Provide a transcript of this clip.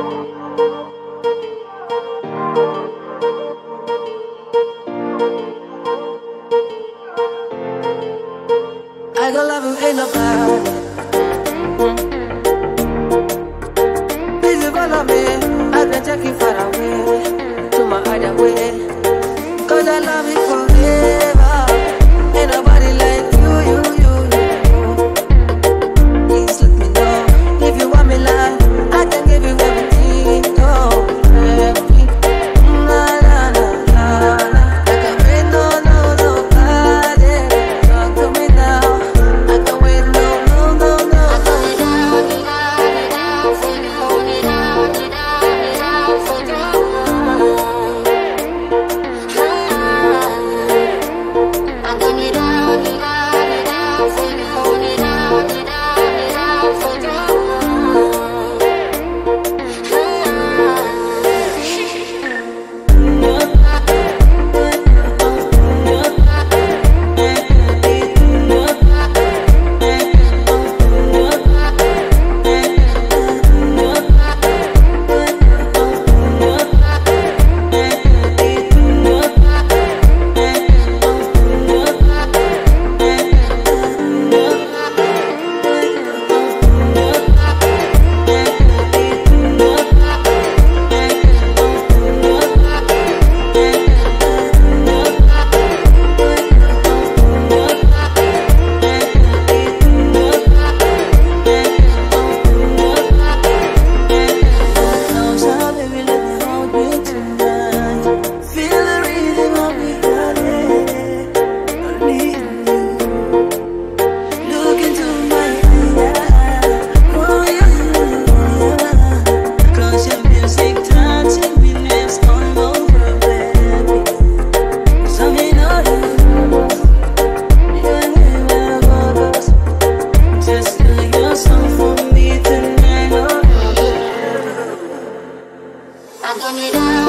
I got love you, ain't nobody. I turn it up.